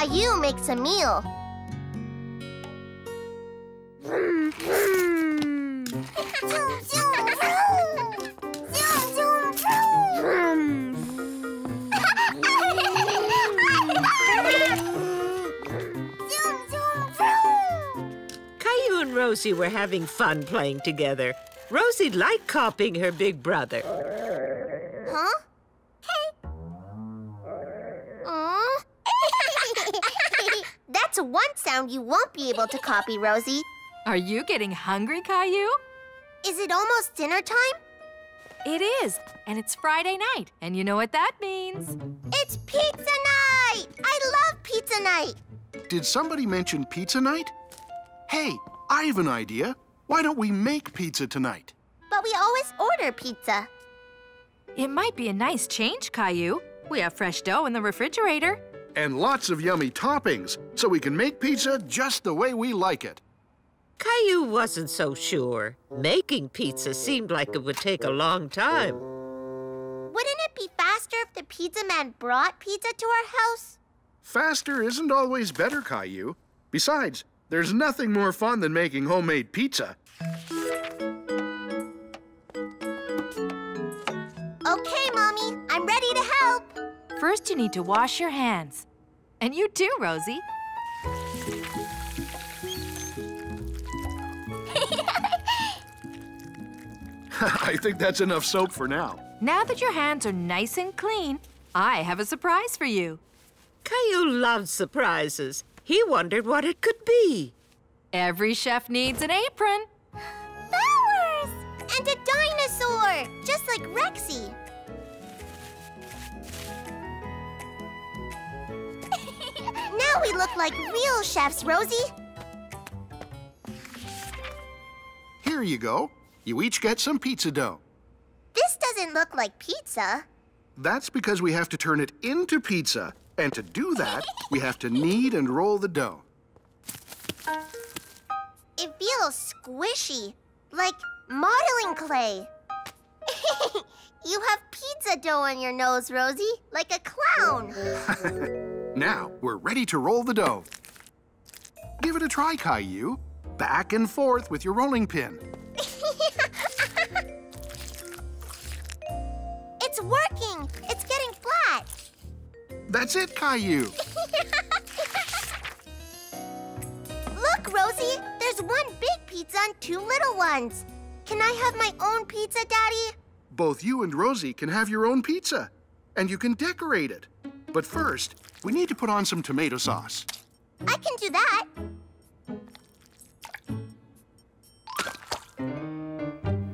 Caillou makes a meal. Caillou and Rosie were having fun playing together. Rosie liked copying her big brother. Sound you won't be able to copy, Rosie. Are you getting hungry, Caillou? Is it almost dinner time? It is, and it's Friday night, and you know what that means. It's pizza night! I love pizza night! Did somebody mention pizza night? Hey, I have an idea. Why don't we make pizza tonight? But we always order pizza. It might be a nice change, Caillou. We have fresh dough in the refrigerator. And lots of yummy toppings, so we can make pizza just the way we like it. Caillou wasn't so sure. Making pizza seemed like it would take a long time. Wouldn't it be faster if the pizza man brought pizza to our house? Faster isn't always better, Caillou. Besides, there's nothing more fun than making homemade pizza. Okay, Mommy, I'm ready to help. First, you need to wash your hands. And you too, Rosie. I think that's enough soap for now. Now that your hands are nice and clean, I have a surprise for you. Caillou loved surprises. He wondered what it could be. Every chef needs an apron. Flowers! And a dinosaur, just like Rexy. Now we look like real chefs, Rosie. Here you go. You each get some pizza dough. This doesn't look like pizza. That's because we have to turn it into pizza. And to do that, we have to knead and roll the dough. It feels squishy, like modeling clay. you have pizza dough on your nose, Rosie, like a clown. Now, we're ready to roll the dough. Give it a try, Caillou. Back and forth with your rolling pin. it's working. It's getting flat. That's it, Caillou. Look, Rosie, there's one big pizza and two little ones. Can I have my own pizza, Daddy? Both you and Rosie can have your own pizza. And you can decorate it. But first, we need to put on some tomato sauce. I can do that.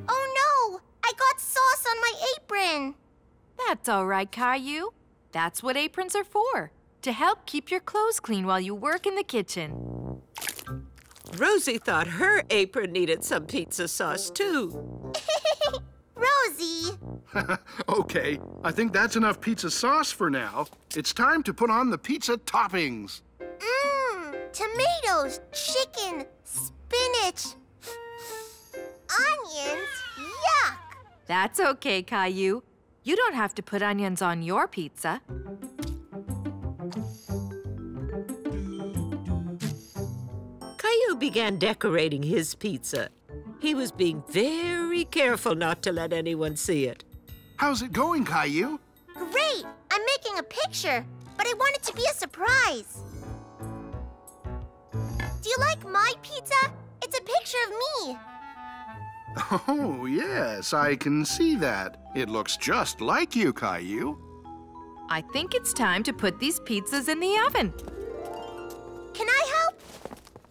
Oh no! I got sauce on my apron. That's all right, Caillou. That's what aprons are for, to help keep your clothes clean while you work in the kitchen. Rosie thought her apron needed some pizza sauce, too. Rosie! okay, I think that's enough pizza sauce for now. It's time to put on the pizza toppings. Mmm, tomatoes, chicken, spinach, onions. Yuck! That's okay, Caillou. You don't have to put onions on your pizza. Caillou began decorating his pizza. He was being very careful not to let anyone see it. How's it going, Caillou? Great! I'm making a picture, but I want it to be a surprise. Do you like my pizza? It's a picture of me. Oh, yes, I can see that. It looks just like you, Caillou. I think it's time to put these pizzas in the oven. Can I help?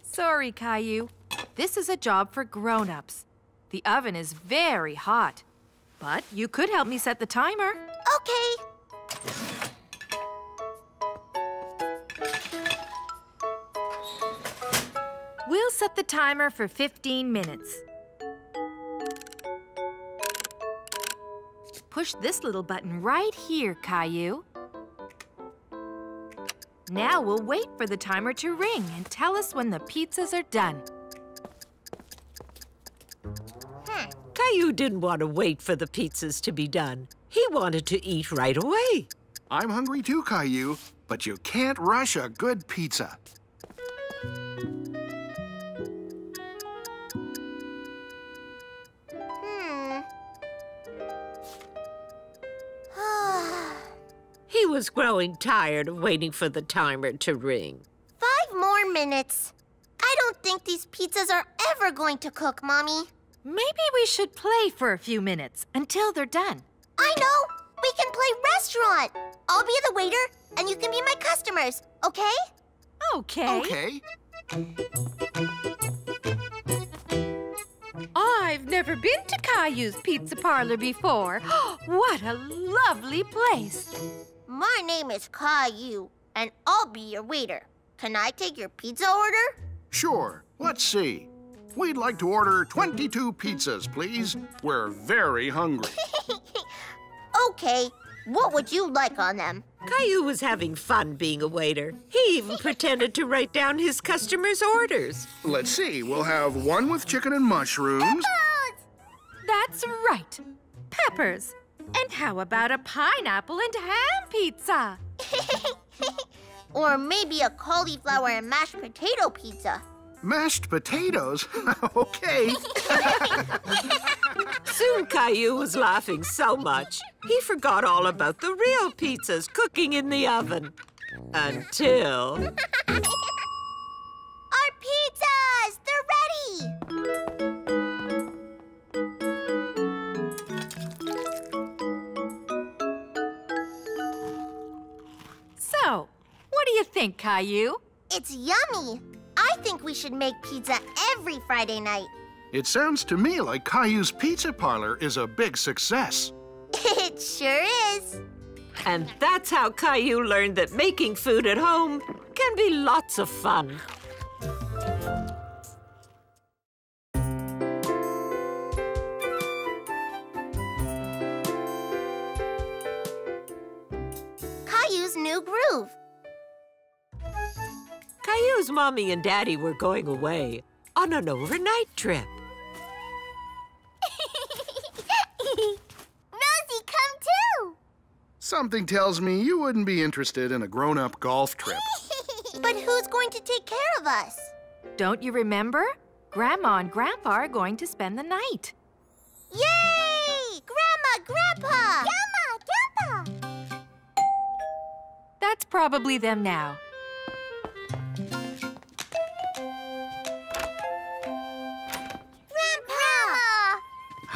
Sorry, Caillou. This is a job for grown-ups. The oven is very hot. But you could help me set the timer. Okay. We'll set the timer for 15 minutes. Push this little button right here, Caillou. Now we'll wait for the timer to ring and tell us when the pizzas are done. Caillou didn't want to wait for the pizzas to be done. He wanted to eat right away. I'm hungry too, Caillou. but you can't rush a good pizza. Hmm. He was growing tired of waiting for the timer to ring. Five more minutes. I don't think these pizzas are ever going to cook, Mommy. Maybe we should play for a few minutes until they're done. I know! We can play restaurant! I'll be the waiter, and you can be my customers, okay? Okay. Okay. I've never been to Caillou's Pizza Parlor before. what a lovely place. My name is Caillou, and I'll be your waiter. Can I take your pizza order? Sure. Let's see. We'd like to order 22 pizzas, please. We're very hungry. Okay, what would you like on them? Caillou was having fun being a waiter. He even pretended to write down his customers' orders. Let's see. We'll have one with chicken and mushrooms. Peppers! That's right. Peppers. And how about a pineapple and ham pizza? or maybe a cauliflower and mashed potato pizza. Mashed potatoes? okay. Soon Caillou was laughing so much, he forgot all about the real pizzas cooking in the oven. Until... Our pizzas! They're ready! So, what do you think, Caillou? It's yummy! I think we should make pizza every Friday night. It sounds to me like Caillou's Pizza Parlor is a big success. It sure is. And that's how Caillou learned that making food at home can be lots of fun. Caillou's new groove. Caillou's mommy and daddy were going away on an overnight trip. Rosie, come too! Something tells me you wouldn't be interested in a grown-up golf trip. but who's going to take care of us? Don't you remember? Grandma and Grandpa are going to spend the night. Yay! Grandma, Grandpa! Grandma, Grandpa! That's probably them now.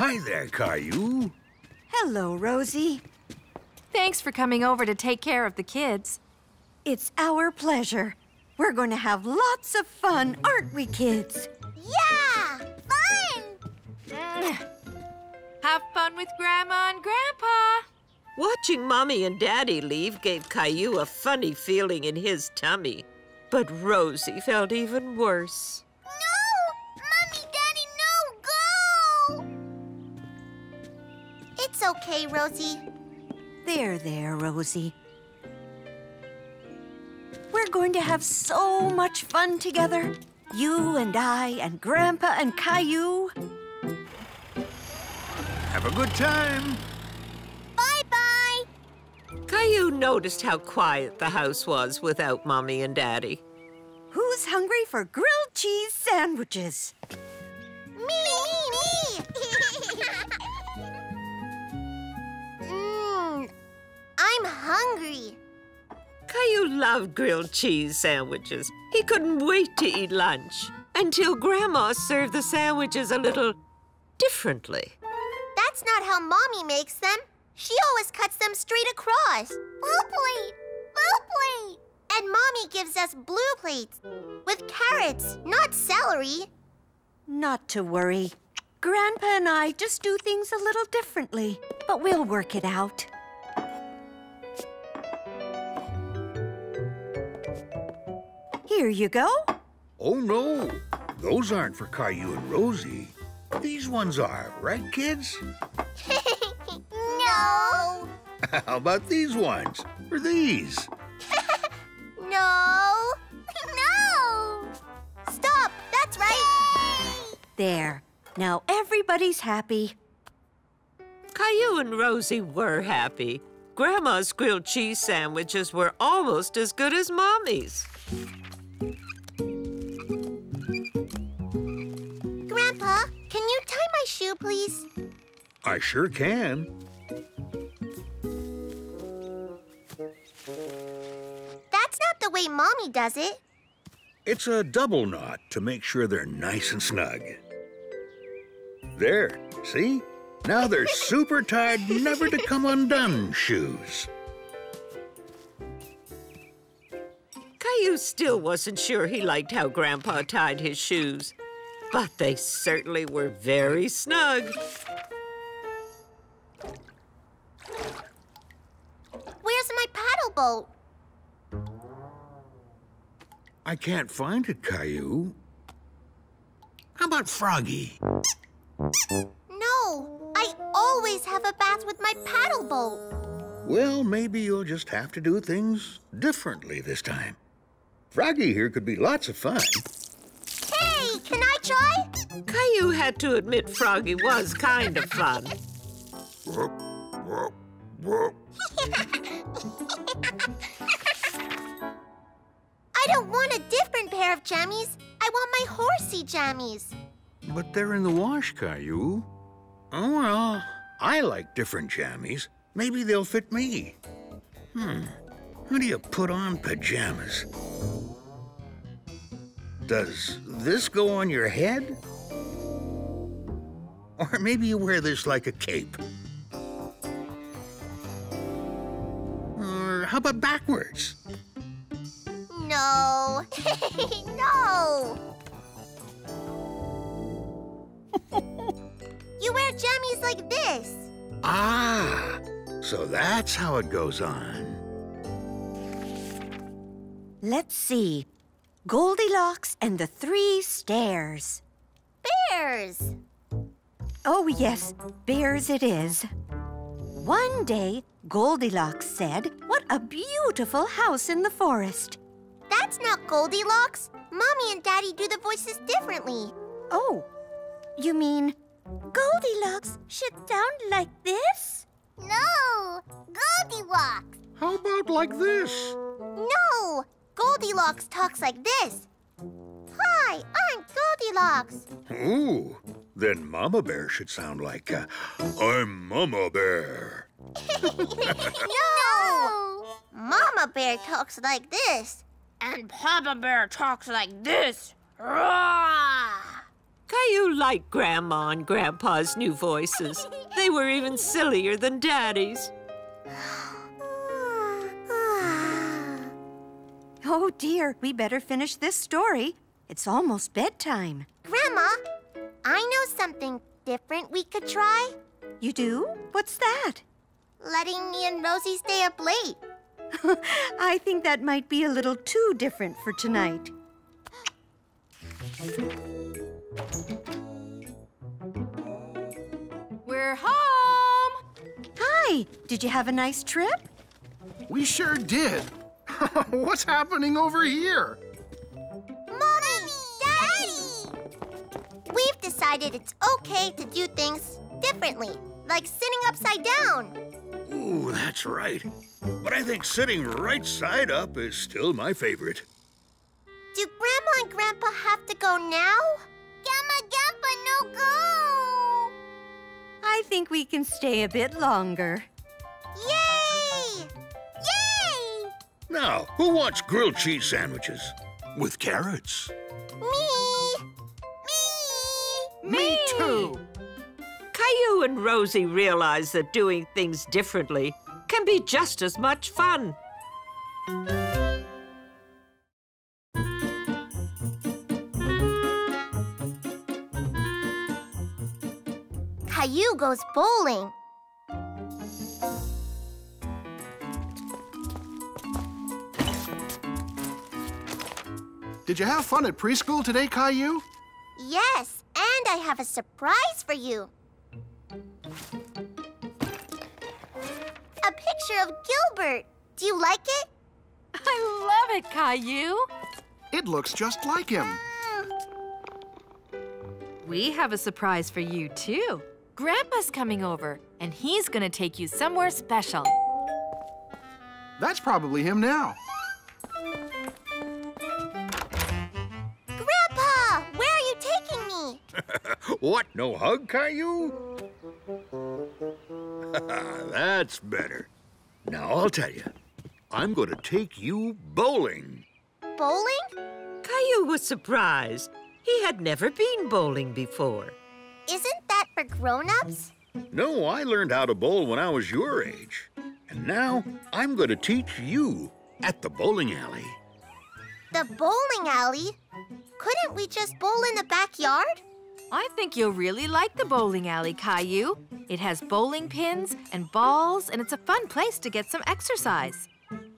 Hi there, Caillou. Hello, Rosie. Thanks for coming over to take care of the kids. It's our pleasure. We're going to have lots of fun, aren't we, kids? Yeah! Fun! Have fun with Grandma and Grandpa. Watching mommy and daddy leave gave Caillou a funny feeling in his tummy. But Rosie felt even worse. It's okay, Rosie. There, there, Rosie. We're going to have so much fun together. You and I and Grandpa and Caillou. Have a good time. Bye-bye! Caillou noticed how quiet the house was without mommy and daddy. Who's hungry for grilled cheese sandwiches? Me, me, me! I'm hungry. Caillou loved grilled cheese sandwiches. He couldn't wait to eat lunch until Grandma served the sandwiches a little differently. That's not how Mommy makes them. She always cuts them straight across. Blue plate! Blue plate! And Mommy gives us blue plates with carrots, not celery. Not to worry. Grandpa and I just do things a little differently, but we'll work it out. Here you go. Oh, no. Those aren't for Caillou and Rosie. These ones are, right, kids? no! How about these ones? Or these? No! No! Stop! That's right! There. Now everybody's happy. Caillou and Rosie were happy. Grandma's grilled cheese sandwiches were almost as good as Mommy's. Grandpa, can you tie my shoe, please? I sure can. That's not the way Mommy does it. It's a double knot to make sure they're nice and snug. There, see? Now they're super tied, never to come undone shoes. Caillou still wasn't sure he liked how Grandpa tied his shoes, but they certainly were very snug. Where's my paddle boat? I can't find it, Caillou. How about Froggy? No, I always have a bath with my paddle boat. Well, maybe you'll just have to do things differently this time. Froggy here could be lots of fun. Hey, can I try? Caillou had to admit Froggy was kind of fun. I don't want a different pair of jammies. I want my horsey jammies. But they're in the wash, Caillou. Oh, well, I like different jammies. Maybe they'll fit me. Hmm, how do you put on pajamas? Does this go on your head? Or maybe you wear this like a cape. Or how about backwards? No. no. you wear jammies like this. Ah, so that's how it goes on. Let's see. Goldilocks and the Three Stairs. Bears. Oh, yes, bears it is. One day, Goldilocks said, What a beautiful house in the forest. That's not Goldilocks. Mommy and Daddy do the voices differently. Oh, you mean Goldilocks should sound like this? No, Goldilocks. How about like this? No, Goldilocks talks like this. Hi, I'm Goldilocks. Ooh, then Mama Bear should sound like, uh, I'm Mama Bear. no! Mama Bear talks like this. And Papa Bear talks like this. Roar! Caillou liked Grandma and Grandpa's new voices. They were even sillier than Daddy's. Oh, dear, we better finish this story. It's almost bedtime. Grandma, I know something different we could try. You do? What's that? Letting me and Rosie stay up late. I think that might be a little too different for tonight. We're home! Hi, did you have a nice trip? We sure did. What's happening over here? Mommy! Daddy! We've decided it's okay to do things differently, like sitting upside down. Ooh, that's right. But I think sitting right side up is still my favorite. Do Grandma and Grandpa have to go now? Gamma Gampa, no go! I think we can stay a bit longer. Now, who wants grilled cheese sandwiches? With carrots. Me! Me! Me too. Caillou and Rosie realize that doing things differently can be just as much fun. Caillou goes bowling. Did you have fun at preschool today, Caillou? Yes, and I have a surprise for you. A picture of Gilbert. Do you like it? I love it, Caillou. It looks just like him. Oh. We have a surprise for you, too. Grandpa's coming over, and he's gonna take you somewhere special. That's probably him now. What, no hug, Caillou? That's better. Now I'll tell you. I'm going to take you bowling. Bowling? Caillou was surprised. He had never been bowling before. Isn't that for grown-ups? No, I learned how to bowl when I was your age. And now I'm going to teach you at the bowling alley. The bowling alley? Couldn't we just bowl in the backyard? I think you'll really like the bowling alley, Caillou. It has bowling pins and balls, and it's a fun place to get some exercise.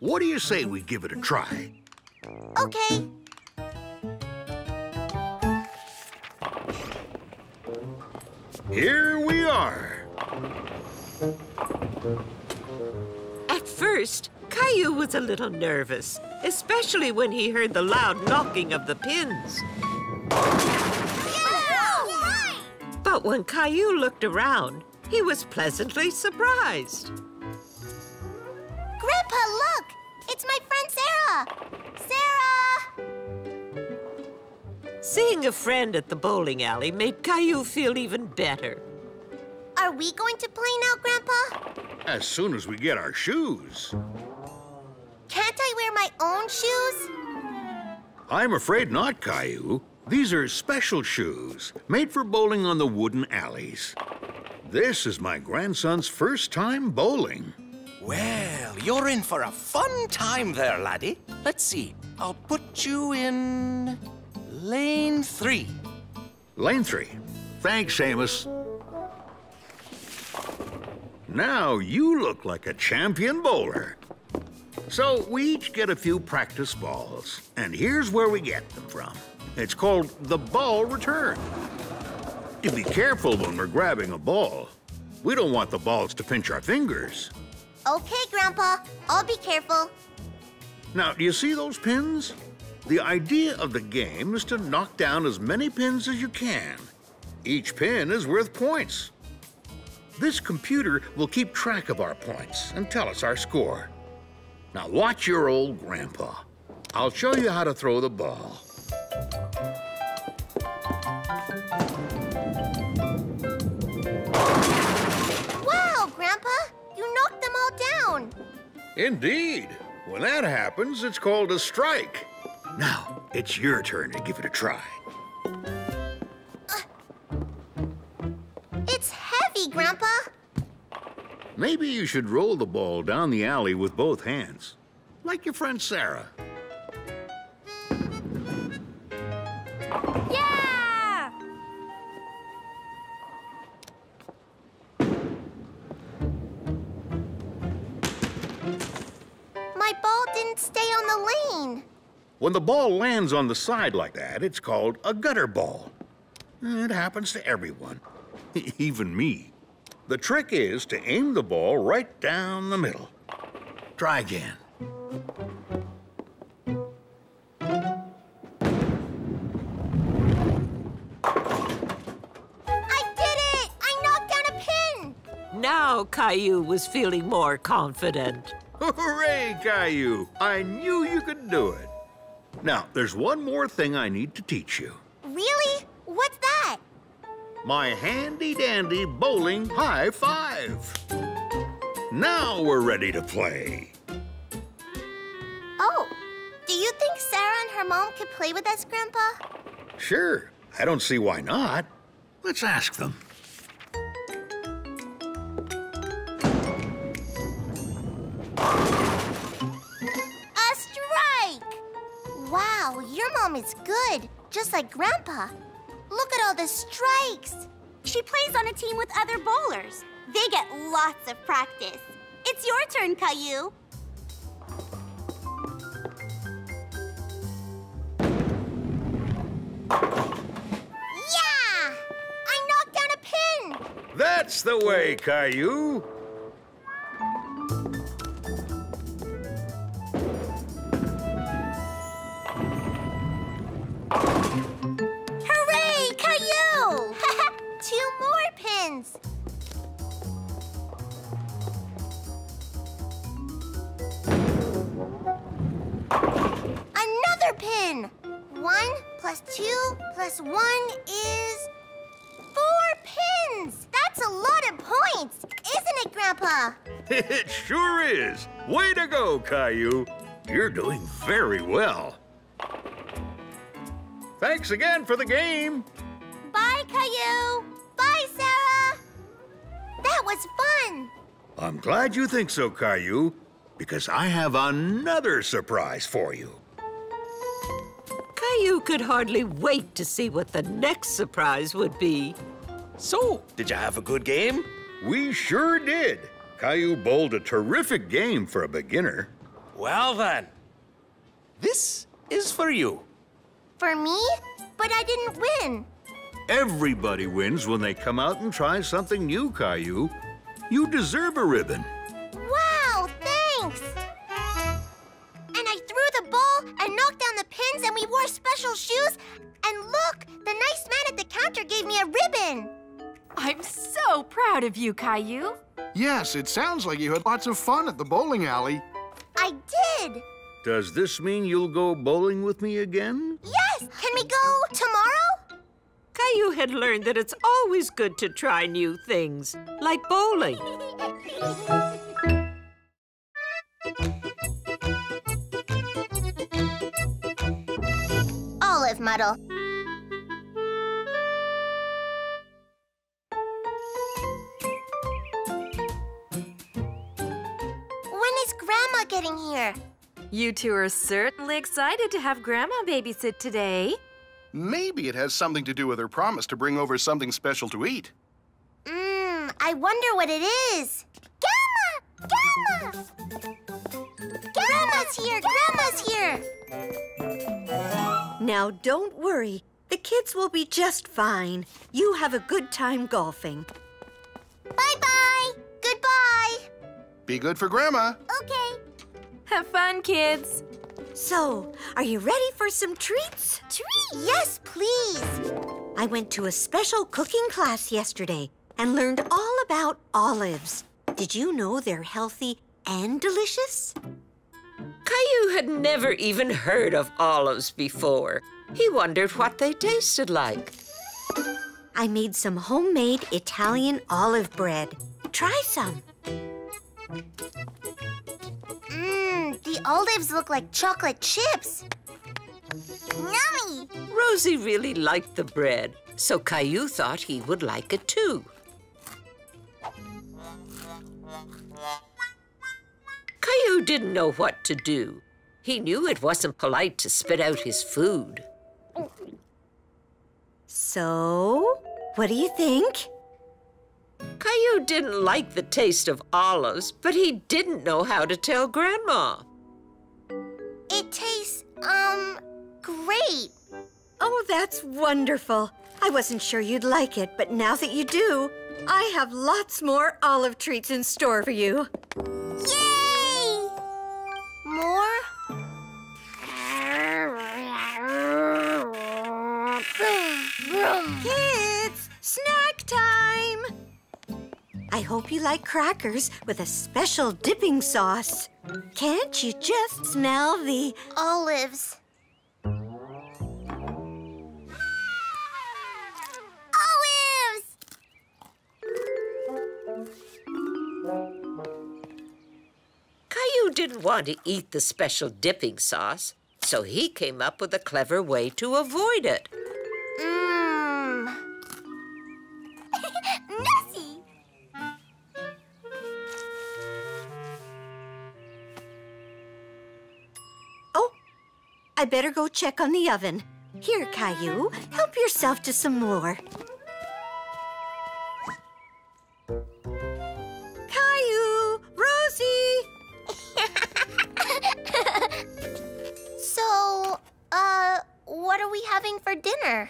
What do you say we give it a try? Okay. Here we are. At first, Caillou was a little nervous, especially when he heard the loud knocking of the pins. But when Caillou looked around, he was pleasantly surprised. Grandpa, look! It's my friend Sarah! Sarah! Seeing a friend at the bowling alley made Caillou feel even better. Are we going to play now, Grandpa? As soon as we get our shoes. Can't I wear my own shoes? I'm afraid not, Caillou. These are special shoes, made for bowling on the wooden alleys. This is my grandson's first time bowling. Well, you're in for a fun time there, laddie. Let's see. I'll put you in lane three. Lane three. Thanks, Amos. Now you look like a champion bowler. So we each get a few practice balls, and here's where we get them from. It's called the ball return. You be careful when we're grabbing a ball. We don't want the balls to pinch our fingers. Okay, Grandpa. I'll be careful. Now, do you see those pins? The idea of the game is to knock down as many pins as you can. Each pin is worth points. This computer will keep track of our points and tell us our score. Now, watch your old grandpa. I'll show you how to throw the ball. Wow, Grandpa! You knocked them all down. Indeed. When that happens, it's called a strike. Now, it's your turn to give it a try. Uh, it's heavy, Grandpa. Maybe you should roll the ball down the alley with both hands, like your friend Sarah. Yeah! My ball didn't stay on the lane. When the ball lands on the side like that, it's called a gutter ball. It happens to everyone, even me. The trick is to aim the ball right down the middle. Try again. Pin! Caillou was feeling more confident. Hooray, Caillou! I knew you could do it. Now, there's one more thing I need to teach you. Really? What's that? My handy-dandy bowling high five. Now we're ready to play. Oh, do you think Sarah and her mom could play with us, Grandpa? Sure, I don't see why not. Let's ask them. Wow, your mom is good, just like Grandpa. Look at all the strikes. She plays on a team with other bowlers. They get lots of practice. It's your turn, Caillou. Yeah! I knocked down a pin! That's the way, Caillou. wins! Another pin! One plus two plus one is... Four pins! That's a lot of points, isn't it, Grandpa? it sure is. Way to go, Caillou. You're doing very well. Thanks again for the game. I'm glad you think so, Caillou, because I have another surprise for you. Caillou could hardly wait to see what the next surprise would be. So, did you have a good game? We sure did. Caillou bowled a terrific game for a beginner. Well then, this is for you. For me? But I didn't win. Everybody wins when they come out and try something new, Caillou. You deserve a ribbon. Wow, thanks. And I threw the ball and knocked down the pins and we wore special shoes. And look, the nice man at the counter gave me a ribbon. I'm so proud of you, Caillou. Yes, it sounds like you had lots of fun at the bowling alley. I did. Does this mean you'll go bowling with me again? Yes, can we go tomorrow? Caillou had learned that it's always good to try new things, like bowling. Olive muddle. When is Grandma getting here? You two are certainly excited to have Grandma babysit today. Maybe it has something to do with her promise to bring over something special to eat. Mmm, I wonder what it is. Grandma! Grandma! Grandma's here! Grandma's here! Now, don't worry. The kids will be just fine. You have a good time golfing. Bye-bye! Goodbye! Be good for Grandma. Okay. Have fun, kids. So, are you ready for some treats? Tree! Yes, please! I went to a special cooking class yesterday and learned all about olives. Did you know they're healthy and delicious? Caillou had never even heard of olives before. He wondered what they tasted like. I made some homemade Italian olive bread. Try some. The olives look like chocolate chips. Yummy! Rosie really liked the bread, so Caillou thought he would like it too. Caillou didn't know what to do. He knew it wasn't polite to spit out his food. So, what do you think? Caillou didn't like the taste of olives, but he didn't know how to tell Grandma. It tastes, um, great. Oh, that's wonderful. I wasn't sure you'd like it, but now that you do, I have lots more olive treats in store for you. Yay! I hope you like crackers with a special dipping sauce. Can't you just smell the... Olives. Olives! Caillou didn't want to eat the special dipping sauce, so he came up with a clever way to avoid it. I better go check on the oven. Here, Caillou, help yourself to some more. Caillou, Rosie! So, uh, what are we having for dinner?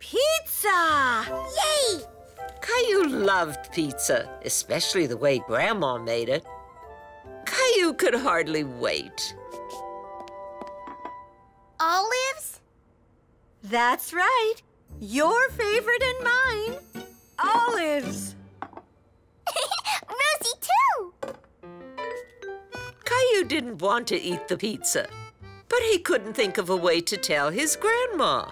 Pizza! Yay! Caillou loved pizza, especially the way Grandma made it. Caillou could hardly wait. That's right. Your favorite and mine. Olives. Rosie, too! Caillou didn't want to eat the pizza, but he couldn't think of a way to tell his grandma.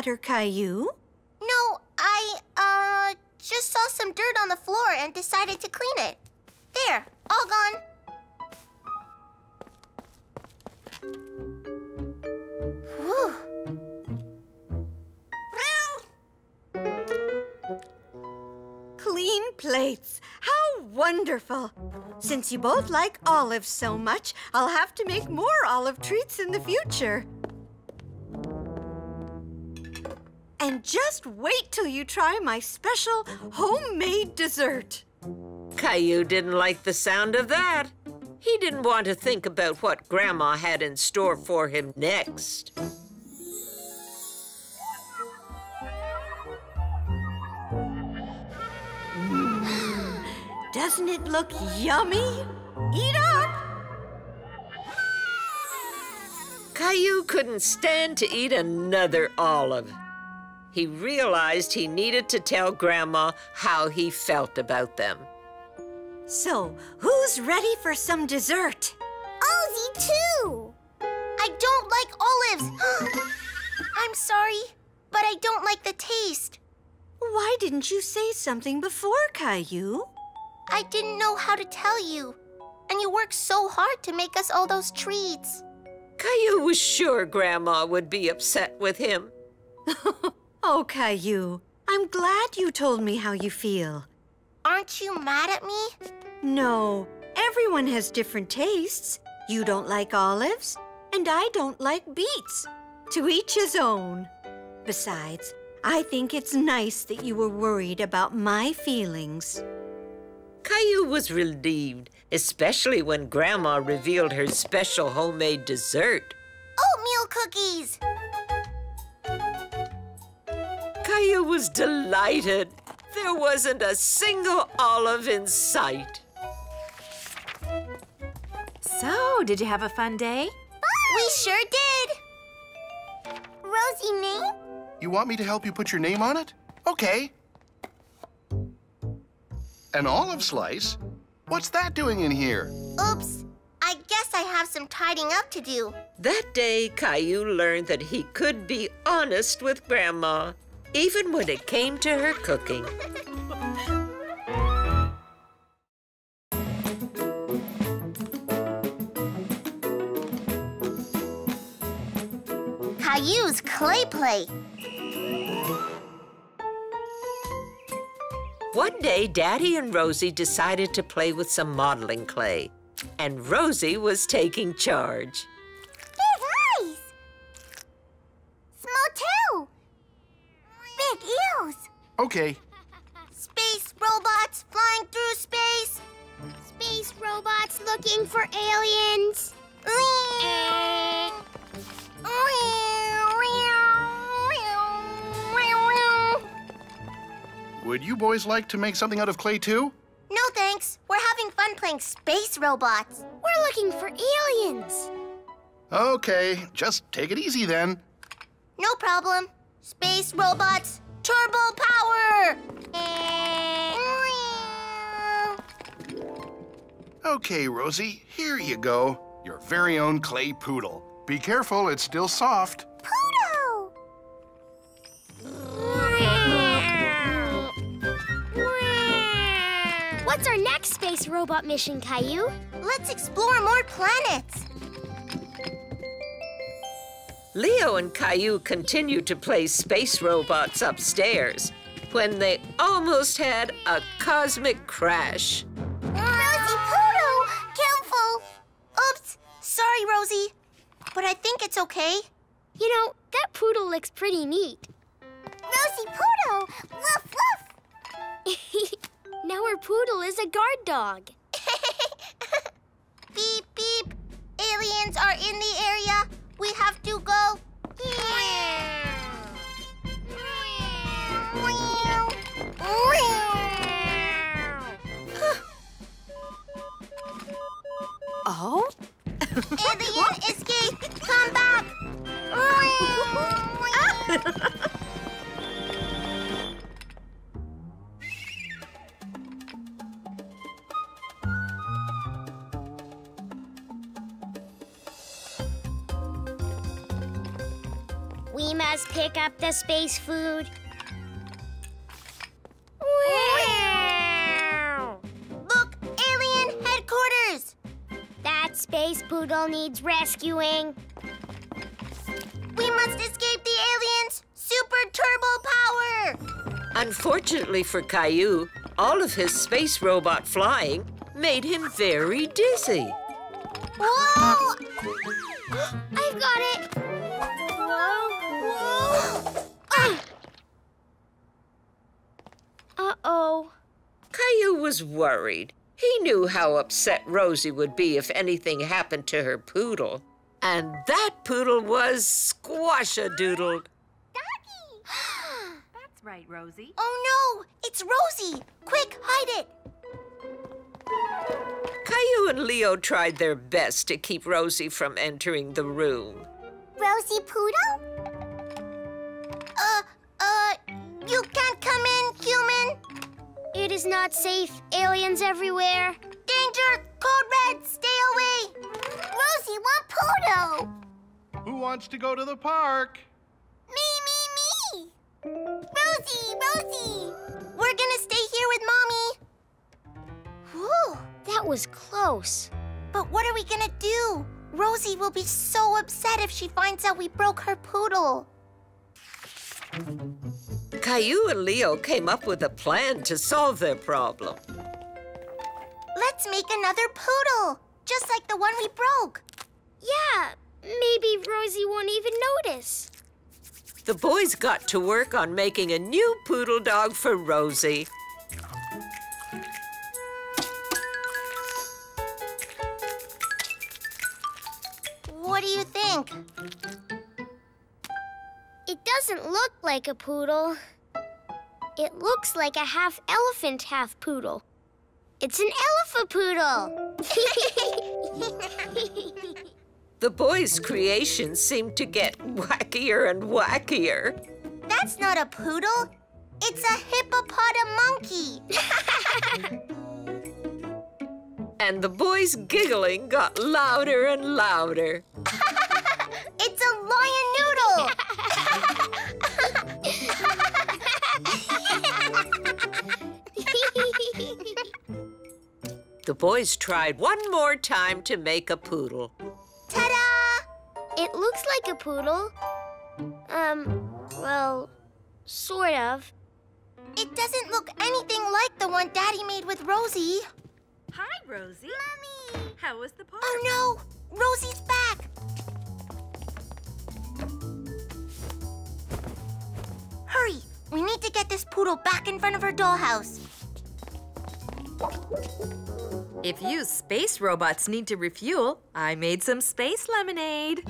Matter, Caillou? No, I, uh, just saw some dirt on the floor and decided to clean it. There, all gone. Whew. Clean plates. How wonderful. Since you both like olives so much, I'll have to make more olive treats in the future. And just wait till you try my special homemade dessert. Caillou didn't like the sound of that. He didn't want to think about what Grandma had in store for him next. Doesn't it look yummy? Eat up! Caillou couldn't stand to eat another olive. He realized he needed to tell Grandma how he felt about them. So, who's ready for some dessert? Ozzy, too! I don't like olives. I'm sorry, but I don't like the taste. Why didn't you say something before, Caillou? I didn't know how to tell you. And you worked so hard to make us all those treats. Caillou was sure Grandma would be upset with him. Oh, Caillou, I'm glad you told me how you feel. Aren't you mad at me? No, everyone has different tastes. You don't like olives, and I don't like beets. To each his own. Besides, I think it's nice that you were worried about my feelings. Caillou was relieved, especially when Grandma revealed her special homemade dessert. Oatmeal cookies! Caillou was delighted. There wasn't a single olive in sight. So, did you have a fun day? We sure did! Rosie name? You want me to help you put your name on it? Okay. An olive slice? What's that doing in here? Oops. I guess I have some tidying up to do. That day, Caillou learned that he could be honest with Grandma, even when it came to her cooking. Caillou's clay play. One day, Daddy and Rosie decided to play with some modeling clay, and Rosie was taking charge. Okay. Space robots flying through space! Space robots looking for aliens! Would you boys like to make something out of clay too? No thanks. We're having fun playing space robots. We're looking for aliens. Okay, just take it easy then. No problem. Space robots, turbo power! Okay, Rosie, here you go. Your very own clay poodle. Be careful, it's still soft. Poodle! What's our next space robot mission, Caillou? Let's explore more planets. Leo and Caillou continued to play space robots upstairs when they almost had a cosmic crash. Rosie Poodle! Careful! Oops. Sorry, Rosie. But I think it's okay. You know, that poodle looks pretty neat. Rosie Poodle! Woof woof! now our poodle is a guard dog. beep beep. Aliens are in the area. We have to go. Oh? Alien, escape! Come back! We must pick up the space food. Look, alien headquarters! That space poodle needs rescuing. We must escape the aliens! Super turbo power! Unfortunately for Caillou, all of his space robot flying made him very dizzy. Whoa! I've got it. Uh-oh. Caillou was worried. He knew how upset Rosie would be if anything happened to her poodle. And that poodle was squash-a-doodled. That's right, Rosie. Oh no! It's Rosie! Quick, hide it! Caillou and Leo tried their best to keep Rosie from entering the room. Rosie Poodle? Uh, uh, you can't come in, human! It is not safe. Aliens everywhere. Danger! Code red! Stay away! Rosie, want Poodle! Who wants to go to the park? Me, me, me! Rosie, Rosie! We're gonna stay here with Mommy! Whew! That was close. But what are we gonna do? Rosie will be so upset if she finds out we broke her poodle. Caillou and Leo came up with a plan to solve their problem. Let's make another poodle, just like the one we broke. Yeah, maybe Rosie won't even notice. The boys got to work on making a new poodle dog for Rosie. What do you think? It doesn't look like a poodle. It looks like a half elephant, half poodle. It's an poodle. The boys' creations seemed to get wackier and wackier. That's not a poodle. It's a hippopotamonkey. And the boys' giggling got louder and louder. it's a lion noodle. The boys tried one more time to make a poodle. Ta-da! It looks like a poodle. Um, well, sort of. It doesn't look anything like the one Daddy made with Rosie. Hi, Rosie. Mommy! How was the park? Oh no! Rosie's back! Hurry! We need to get this poodle back in front of her dollhouse. If you space robots need to refuel, I made some space lemonade.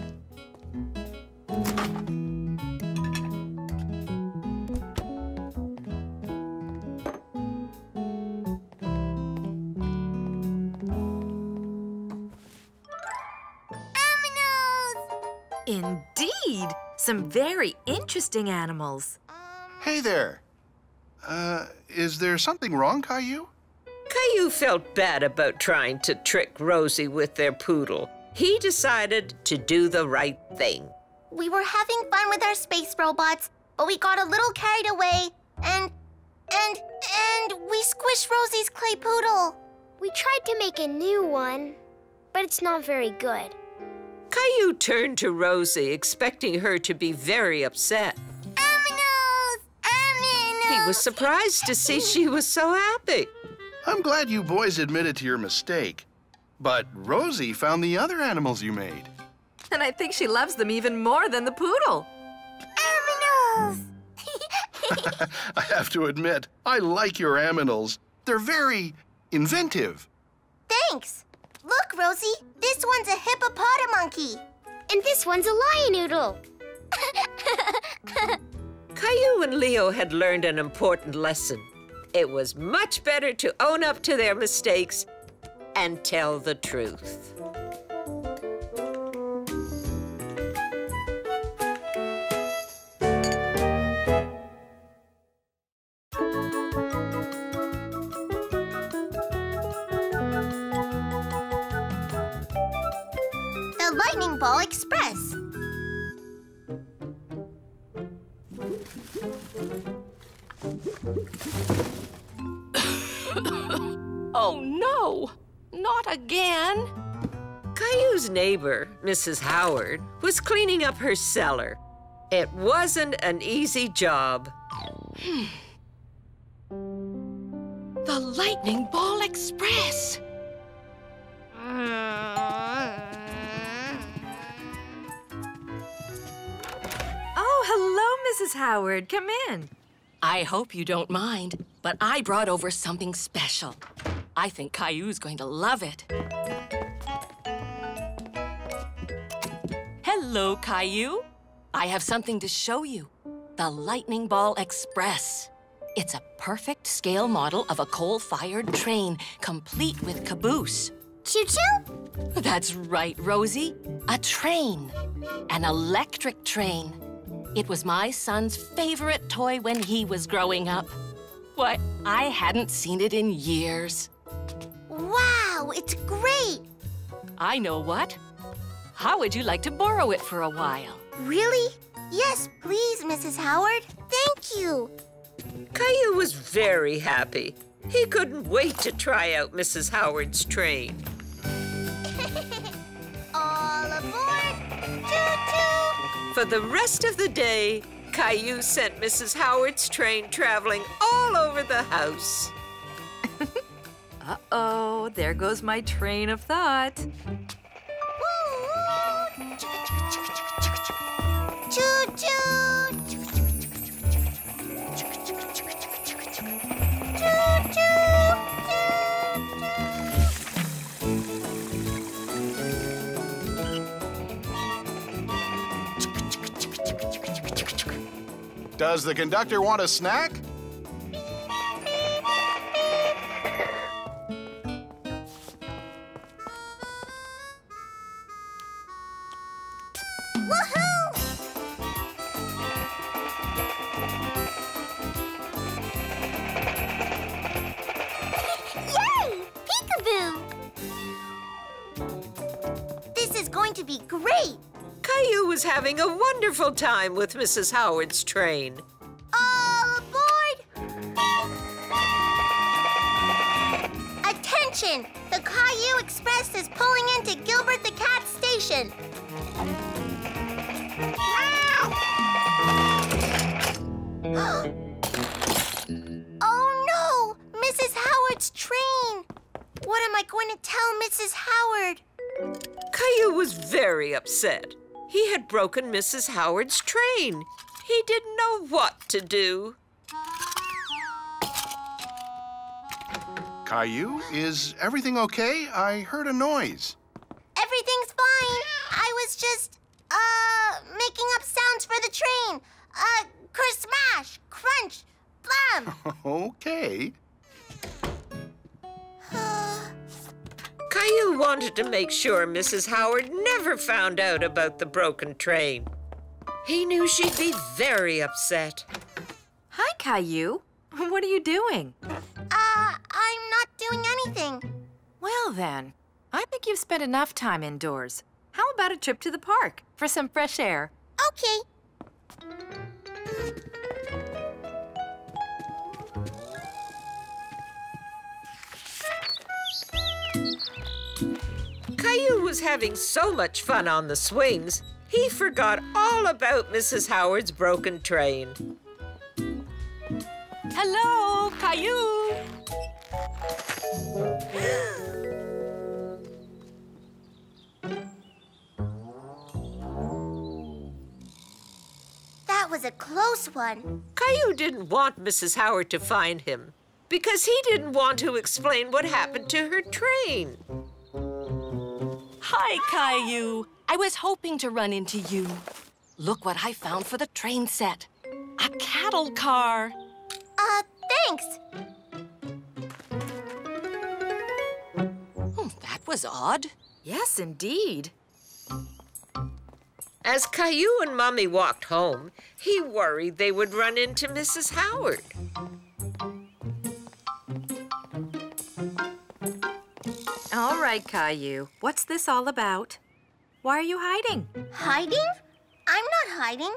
Indeed, some very interesting animals. Hey there. Uh, is there something wrong, Caillou? Caillou felt bad about trying to trick Rosie with their poodle. He decided to do the right thing. We were having fun with our space robots, but we got a little carried away, and, and, and we squished Rosie's clay poodle. We tried to make a new one, but it's not very good. Caillou turned to Rosie, expecting her to be very upset. Aminos! Aminos! He was surprised to see she was so happy. I'm glad you boys admitted to your mistake. But Rosie found the other animals you made. And I think she loves them even more than the poodle. Aminos! I have to admit, I like your aminals. They're very inventive. Thanks. Look, Rosie, this one's a hippopotamonkey. And this one's a lion noodle. Caillou and Leo had learned an important lesson. It was much better to own up to their mistakes and tell the truth. Neighbor, Mrs. Howard, was cleaning up her cellar. It wasn't an easy job. Hmm. The Lightning Ball Express! Oh, hello, Mrs. Howard. Come in. I hope you don't mind, but I brought over something special. I think Caillou's going to love it. Hello, Caillou. I have something to show you. The Lightning Ball Express. It's a perfect scale model of a coal-fired train, complete with caboose. Choo-choo? That's right, Rosie. A train. An electric train. It was my son's favorite toy when he was growing up. Why, I hadn't seen it in years. Wow, it's great. I know what. How would you like to borrow it for a while? Really? Yes, please, Mrs. Howard. Thank you. Caillou was very happy. He couldn't wait to try out Mrs. Howard's train. All aboard! Choo-choo! For the rest of the day, Caillou sent Mrs. Howard's train traveling all over the house. Uh-oh, there goes my train of thought. Does the conductor want a snack? Great. Caillou was having a wonderful time with Mrs. Howard's train. All aboard! Attention! The Caillou Express is pulling into Gilbert the Cat Station. oh no! Mrs. Howard's train! What am I going to tell Mrs. Howard? Caillou was very upset. He had broken Mrs. Howard's train. He didn't know what to do. Caillou, is everything okay? I heard a noise. Everything's fine. I was just, uh, making up sounds for the train. Uh, smash, crunch, blam. okay. Caillou wanted to make sure Mrs. Howard never found out about the broken train. He knew she'd be very upset. Hi, Caillou. What are you doing? Uh, I'm not doing anything. Well, then, I think you've spent enough time indoors. How about a trip to the park for some fresh air? Okay. Caillou was having so much fun on the swings, he forgot all about Mrs. Howard's broken train. Hello, Caillou! That was a close one. Caillou didn't want Mrs. Howard to find him because he didn't want to explain what happened to her train. Hi, Caillou. I was hoping to run into you. Look what I found for the train set. A cattle car. Uh, thanks. Oh, that was odd. Yes, indeed. As Caillou and Mommy walked home, he worried they would run into Mrs. Howard. All right, Caillou. What's this all about? Why are you hiding? Hiding? I'm not hiding.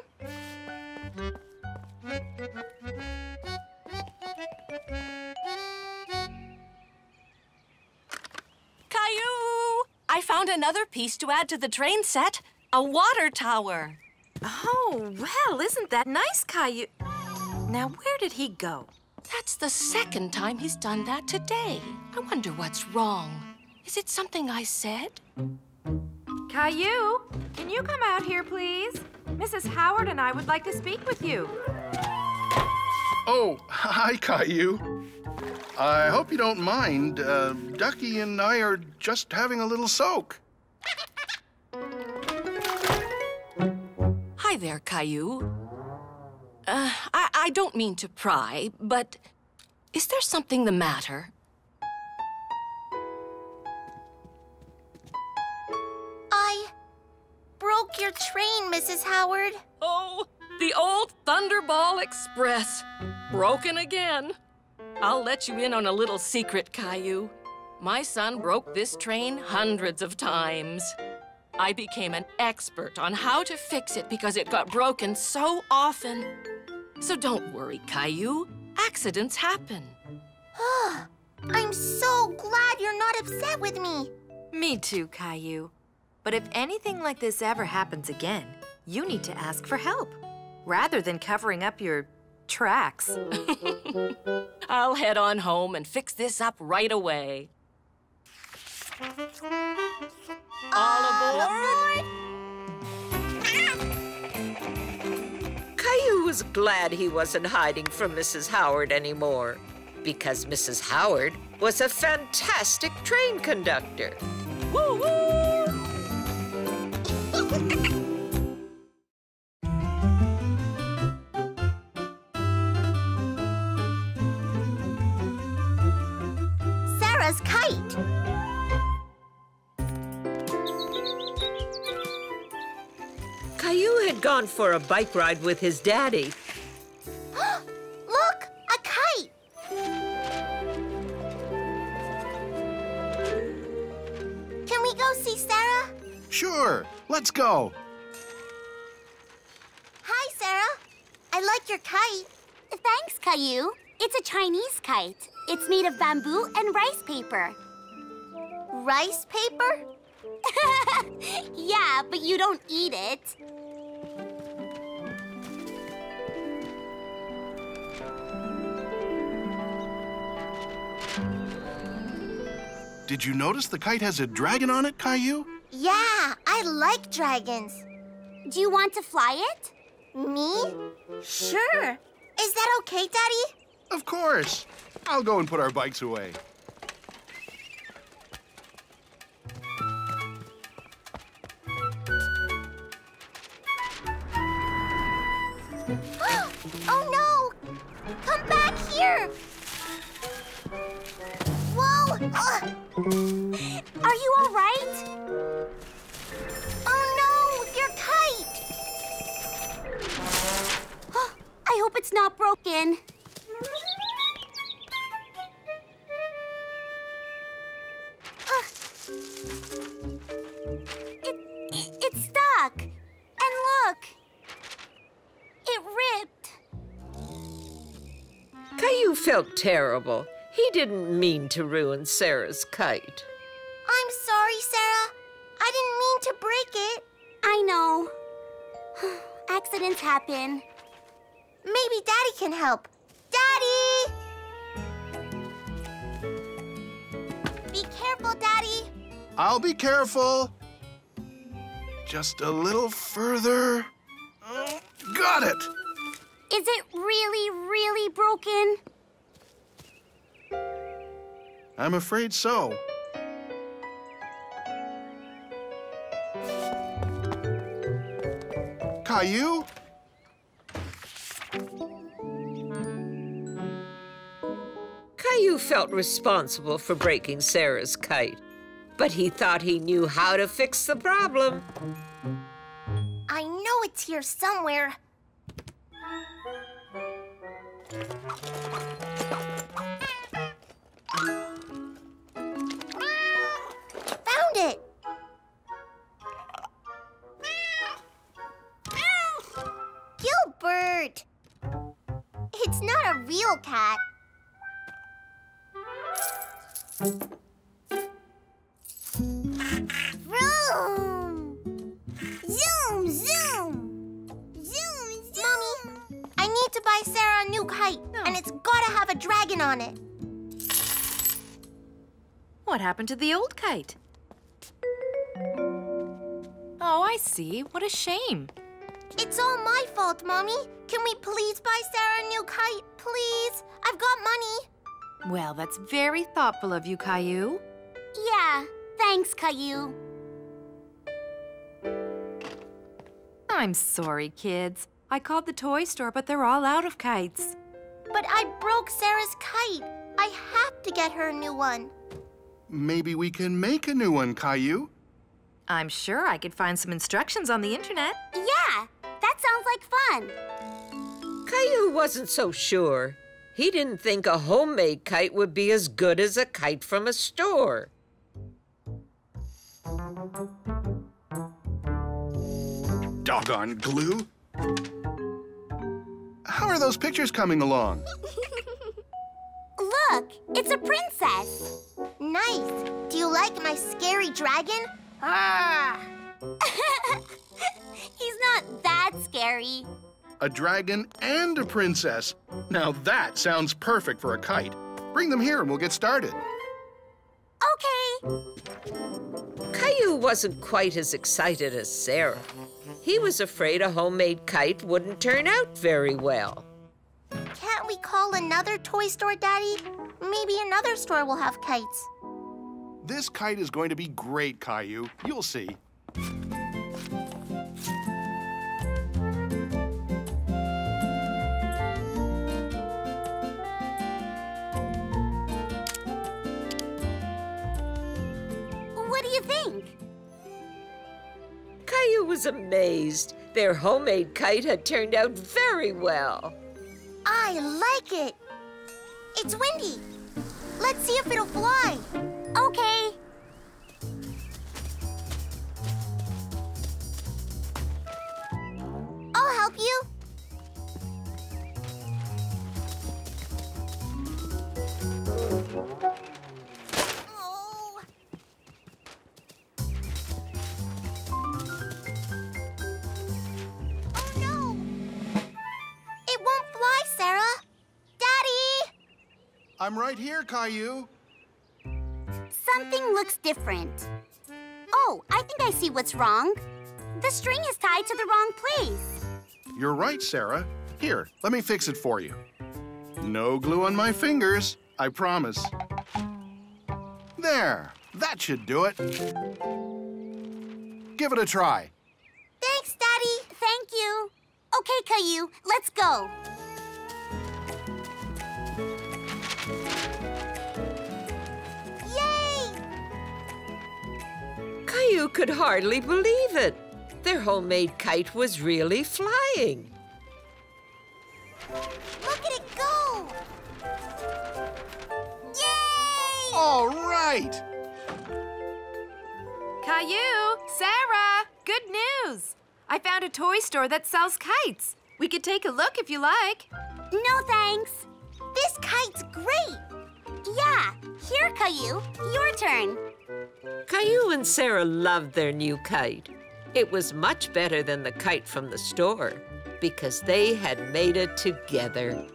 Caillou! I found another piece to add to the train set. A water tower. Oh, well, isn't that nice, Caillou? Now, where did he go? That's the second time he's done that today. I wonder what's wrong. Is it something I said? Caillou, can you come out here, please? Mrs. Howard and I would like to speak with you. Oh, hi, Caillou. I hope you don't mind. Uh, Ducky and I are just having a little soak. Hi there, Caillou. Uh, I, I don't mean to pry, but is there something the matter? Broke your train, Mrs. Howard. Oh, the old Thunderball Express. Broken again. I'll let you in on a little secret, Caillou. My son broke this train hundreds of times. I became an expert on how to fix it because it got broken so often. So don't worry, Caillou. Accidents happen. I'm so glad you're not upset with me. Me too, Caillou. But if anything like this ever happens again, you need to ask for help, rather than covering up your tracks. I'll head on home and fix this up right away. All aboard! Caillou was glad he wasn't hiding from Mrs. Howard anymore because Mrs. Howard was a fantastic train conductor. Woo gone for a bike ride with his daddy. Look, a kite. Can we go see Sarah? Sure, let's go. Hi, Sarah. I like your kite. Thanks, Caillou. It's a Chinese kite. It's made of bamboo and rice paper. Rice paper? yeah, but you don't eat it. Did you notice the kite has a dragon on it, Caillou? Yeah, I like dragons. Do you want to fly it? Me? Sure. Is that okay, Daddy? Of course. I'll go and put our bikes away. oh no! Come back here! Whoa! Are you all right? Oh no! Your kite! I hope it's not broken. It, it's stuck. And look. It ripped. Caillou felt terrible. He didn't mean to ruin Sarah's kite. I'm sorry, Sarah. I didn't mean to break it. I know. Accidents happen. Maybe Daddy can help. Daddy! Be careful, Daddy. I'll be careful. Just a little further. Oh, got it! Is it really, really broken? I'm afraid so. Caillou? Caillou felt responsible for breaking Sarah's kite, but he thought he knew how to fix the problem. I know it's here somewhere. Cat. Vroom! Zoom, zoom! Zoom, zoom! Mommy, I need to buy Sarah a new kite, and it's gotta have a dragon on it. What happened to the old kite? Oh, I see. What a shame. It's all my fault, Mommy. Can we please buy Sarah a new kite, please? I've got money. Well, that's very thoughtful of you, Caillou. Yeah, thanks, Caillou. I'm sorry, kids. I called the toy store, but they're all out of kites. But I broke Sarah's kite. I have to get her a new one. Maybe we can make a new one, Caillou. I'm sure I could find some instructions on the internet. Yeah, that sounds like fun. Caillou wasn't so sure. He didn't think a homemade kite would be as good as a kite from a store. Doggone glue. How are those pictures coming along? Look, it's a princess. Nice. Do you like my scary dragon? Ah! He's not that scary. A dragon and a princess. Now that sounds perfect for a kite. Bring them here and we'll get started. Okay. Caillou wasn't quite as excited as Sarah. He was afraid a homemade kite wouldn't turn out very well. Can't we call another toy store, Daddy? Maybe another store will have kites. This kite is going to be great, Caillou. You'll see. What do you think? Caillou was amazed. Their homemade kite had turned out very well. I like it. It's windy. Let's see if it'll fly. Okay. I'm right here, Caillou. Something looks different. Oh, I think I see what's wrong. The string is tied to the wrong place. You're right, Sarah. Here, let me fix it for you. No glue on my fingers, I promise. There, that should do it. Give it a try. Thanks, Daddy. Thank you. Okay, Caillou, let's go. Caillou could hardly believe it. Their homemade kite was really flying. Look at it go! Yay! All right! Caillou, Sarah, good news. I found a toy store that sells kites. We could take a look if you like. No thanks. This kite's great. Yeah, here, Caillou, your turn. Caillou and Sarah loved their new kite. It was much better than the kite from the store because they had made it together.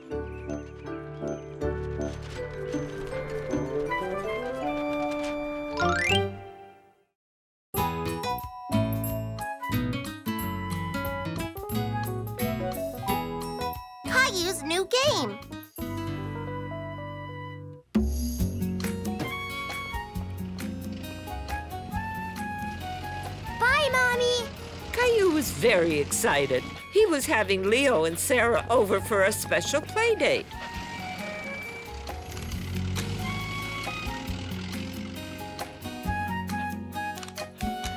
Bye, Mommy. Caillou was very excited. He was having Leo and Sarah over for a special play date.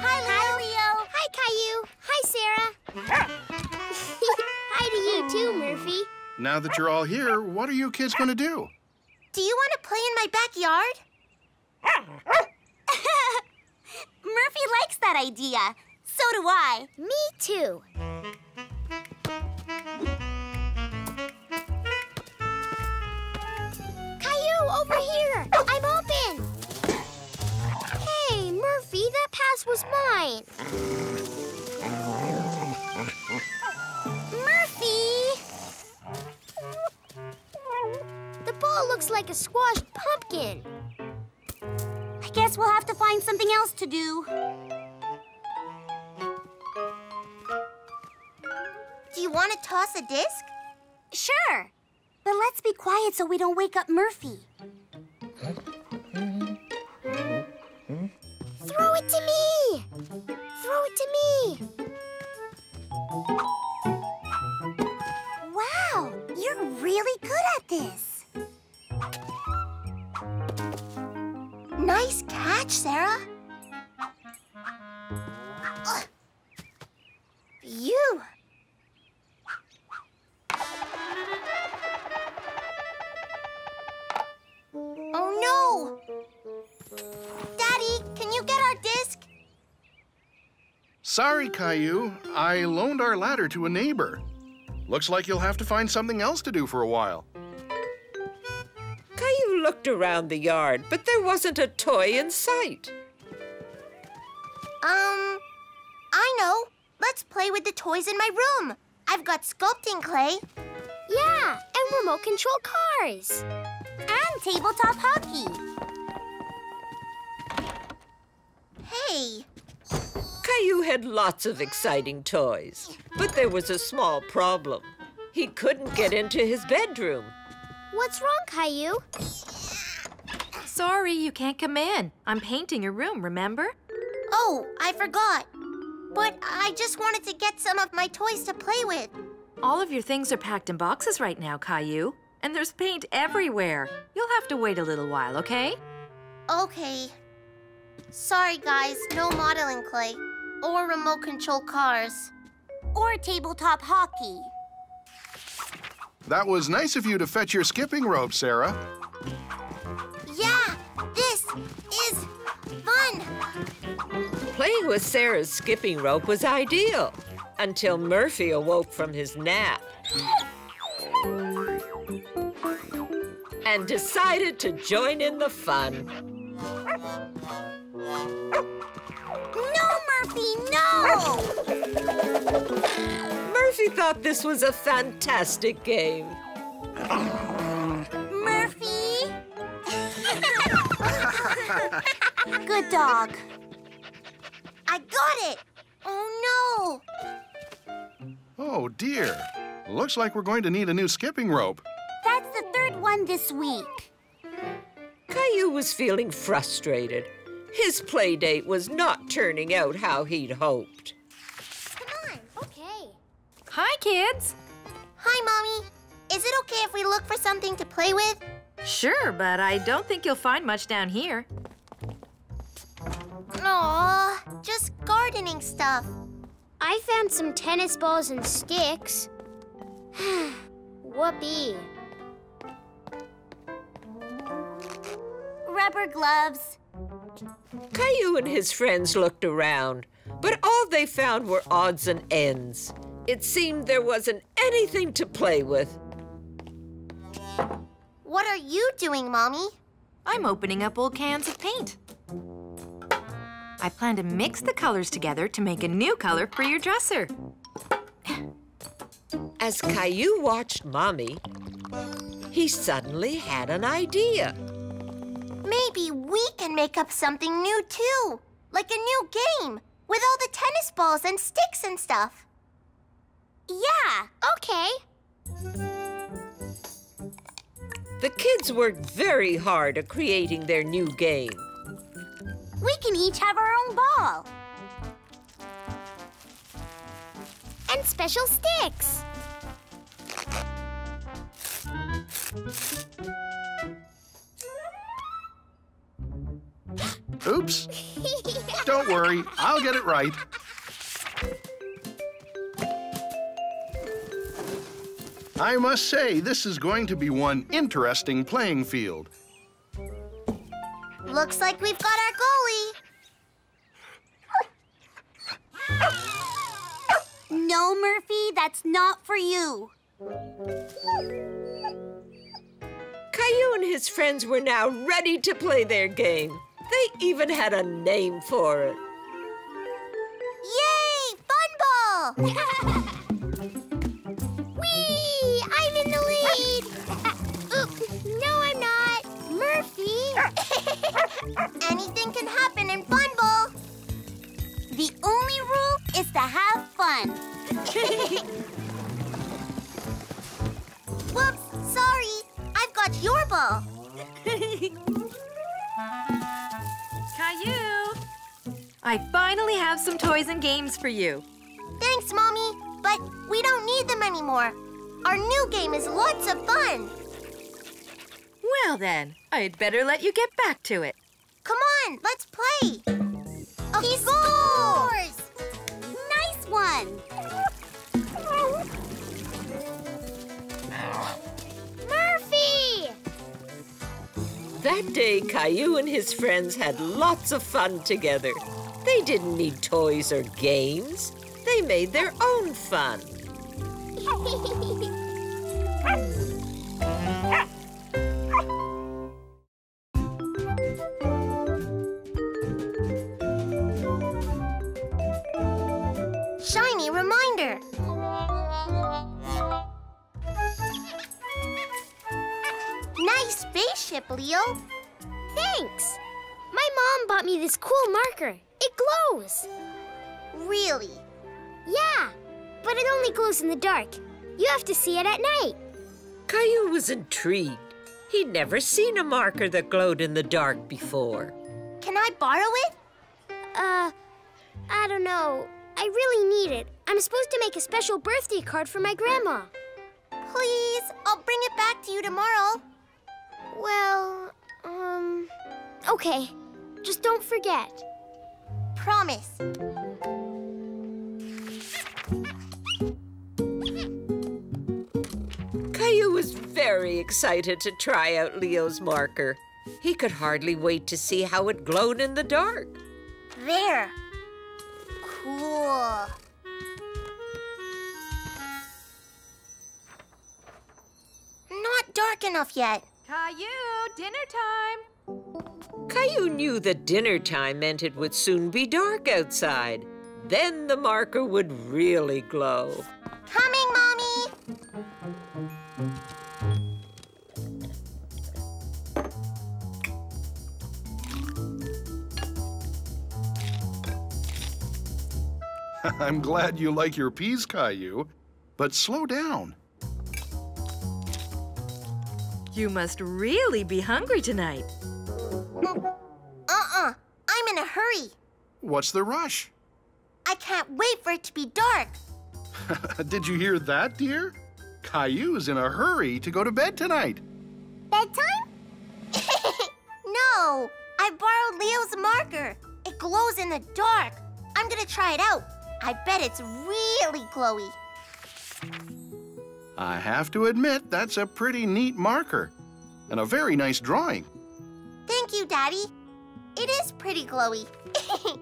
Hi, Leo. Hi, Caillou. Hi, Sarah. Hi to you too, Murphy. Now that you're all here, what are you kids going to do? Do you want to play in my backyard? Murphy likes that idea. So do I. Me too. Caillou, over here. I'm open. Hey, Murphy, that pass was mine. Murphy! The ball looks like a squashed pumpkin. Guess we'll have to find something else to do. Do you want to toss a disc? Sure. But let's be quiet so we don't wake up Murphy. Throw it to me! Throw it to me! Wow, you're really good at this. Nice catch, Sarah. You. Oh no! Daddy, can you get our disc? Sorry, Caillou. I loaned our ladder to a neighbor. Looks like you'll have to find something else to do for a while. Caillou looked around the yard, but there wasn't a toy in sight. Um, I know. Let's play with the toys in my room. I've got sculpting clay. Yeah, and remote control cars. And tabletop hockey. Hey, Caillou had lots of exciting toys, but there was a small problem. He couldn't get into his bedroom. what's wrong, Caillou? Sorry, you can't come in. I'm painting your room, remember? Oh, I forgot. But I just wanted to get some of my toys to play with. All of your things are packed in boxes right now, Caillou. And there's paint everywhere. You'll have to wait a little while, okay? Okay. Sorry, guys, no modeling clay. Or remote control cars. Or tabletop hockey. That was nice of you to fetch your skipping rope, Sarah. This is fun. Playing with Sarah's skipping rope was ideal until Murphy awoke from his nap and decided to join in the fun. No, Murphy, no! Murphy thought this was a fantastic game. Good dog. I got it. Oh no! Oh, dear. Looks like we're going to need a new skipping rope. That's the third one this week. Caillou was feeling frustrated. His play date was not turning out how he'd hoped. Come on. Okay. Hi, kids. Hi, Mommy. Is it okay if we look for something to play with? Sure, but I don't think you'll find much down here. Aw, just gardening stuff. I found some tennis balls and sticks. Whoopee. Rubber gloves. Caillou and his friends looked around, but all they found were odds and ends. It seemed there wasn't anything to play with. What are you doing, Mommy? I'm opening up old cans of paint. I plan to mix the colors together to make a new color for your dresser. As Caillou watched Mommy, he suddenly had an idea. Maybe we can make up something new too. Like a new game with all the tennis balls and sticks and stuff. Yeah. Okay. The kids worked very hard at creating their new game. We can each have our own ball. and special sticks. Oops. Don't worry, I'll get it right. I must say, this is going to be one interesting playing field. Looks like we've got our goalie. No, Murphy, that's not for you. Caillou and his friends were now ready to play their game. They even had a name for it. Yay! Fun ball! Murphy! Anything can happen in fun ball. The only rule is to have fun. Whoops, sorry. I've got your ball. Caillou! I finally have some toys and games for you. Thanks, Mommy. But we don't need them anymore. Our new game is lots of fun. Well then, I'd better let you get back to it. Come on, let's play. He scores! Nice one. Murphy! That day, Caillou and his friends had lots of fun together. They didn't need toys or games. They made their own fun. spaceship, Leo. Thanks. My mom bought me this cool marker. It glows. Really? Yeah, but it only glows in the dark. You have to see it at night. Caillou was intrigued. He'd never seen a marker that glowed in the dark before. Can I borrow it? Uh, I don't know. I really need it. I'm supposed to make a special birthday card for my grandma. Please, I'll bring it back to you tomorrow. Well, um, okay. Just don't forget. Promise. Caillou was very excited to try out Leo's marker. He could hardly wait to see how it glowed in the dark. There. Cool. Not dark enough yet. Caillou, dinner time! Caillou knew that dinner time meant it would soon be dark outside. Then the marker would really glow. Coming, Mommy. I'm glad you like your peas, Caillou. But slow down. You must really be hungry tonight. Uh-uh. I'm in a hurry. What's the rush? I can't wait for it to be dark. Did you hear that, dear? Caillou's in a hurry to go to bed tonight. Bedtime? no, I borrowed Leo's marker. It glows in the dark. I'm gonna try it out. I bet it's really glowy. I have to admit, that's a pretty neat marker. And a very nice drawing. Thank you, Daddy. It is pretty glowy.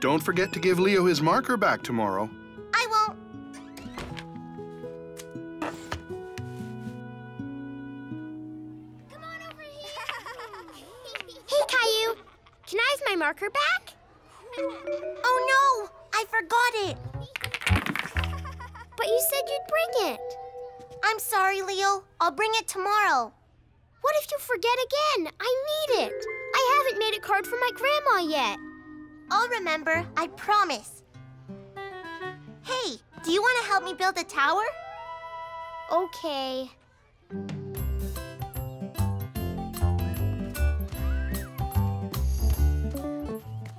Don't forget to give Leo his marker back tomorrow. I won't. Come on over here. hey, Caillou. Can I have my marker back? Oh no! I forgot it. But you said you'd bring it. I'm sorry, Leo. I'll bring it tomorrow. What if you forget again? I need it. I haven't made a card for my grandma yet. I'll remember, I promise. Hey, do you want to help me build a tower? Okay.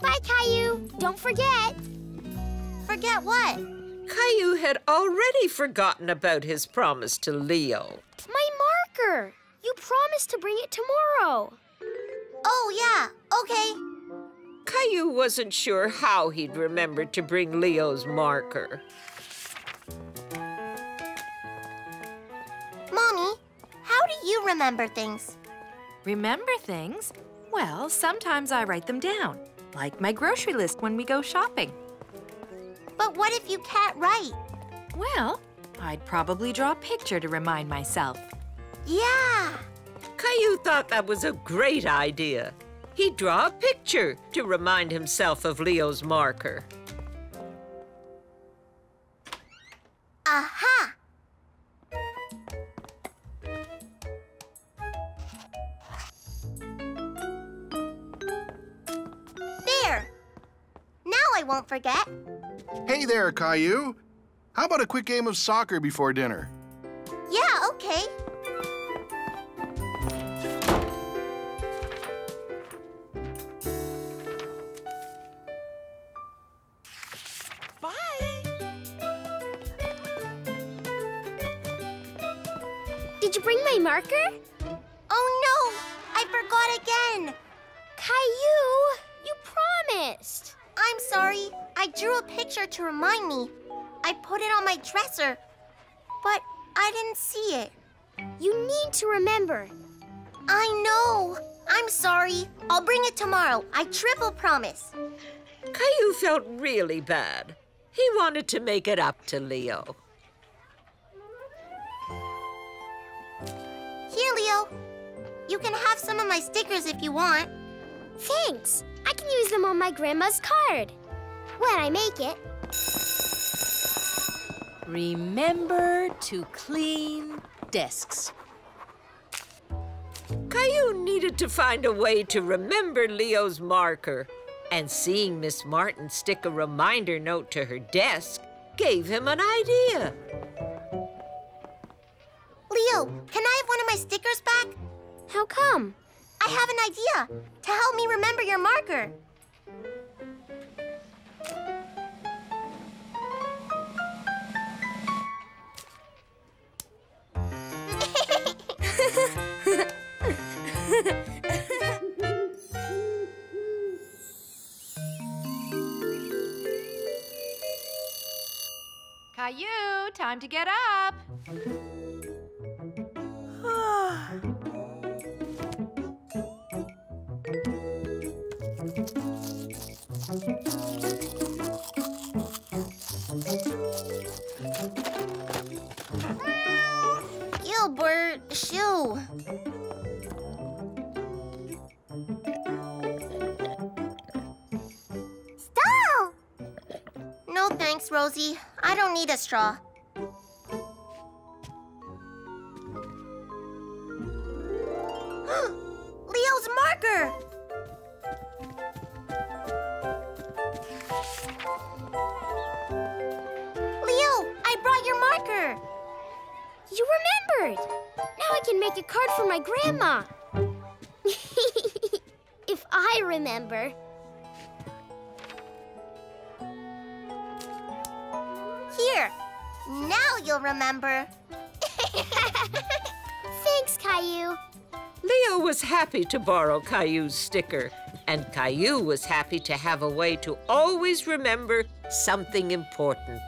Bye, Caillou. Don't forget. Forget what? Caillou had already forgotten about his promise to Leo. My marker! You promised to bring it tomorrow. Oh, yeah, okay. Caillou wasn't sure how he'd remember to bring Leo's marker. Mommy, how do you remember things? Remember things? Well, sometimes I write them down, like my grocery list when we go shopping. But what if you can't write? Well, I'd probably draw a picture to remind myself. Yeah. Caillou thought that was a great idea. He'd draw a picture to remind himself of Leo's marker. Aha! There! Now I won't forget. Hey there, Caillou. How about a quick game of soccer before dinner? Yeah, okay. Bye! Did you bring my marker? Oh no! I forgot again! Caillou, you promised. I'm sorry. I drew a picture to remind me. I put it on my dresser, but I didn't see it. You need to remember. I know. I'm sorry. I'll bring it tomorrow. I triple promise. Caillou felt really bad. He wanted to make it up to Leo. Here, Leo. You can have some of my stickers if you want. Thanks. I can use them on my grandma's card. When I make it. Remember to clean desks. Caillou needed to find a way to remember Leo's marker. And seeing Miss Martin stick a reminder note to her desk gave him an idea. Leo, can I have one of my stickers back? How come? I have an idea to help me remember your marker. Caillou, time to get up. Rosie. I don't need a straw. Leo's marker! Leo, I brought your marker. You remembered. Now I can make a card for my grandma. if I remember. You'll remember. Thanks, Caillou. Leo was happy to borrow Caillou's sticker, and Caillou was happy to have a way to always remember something important.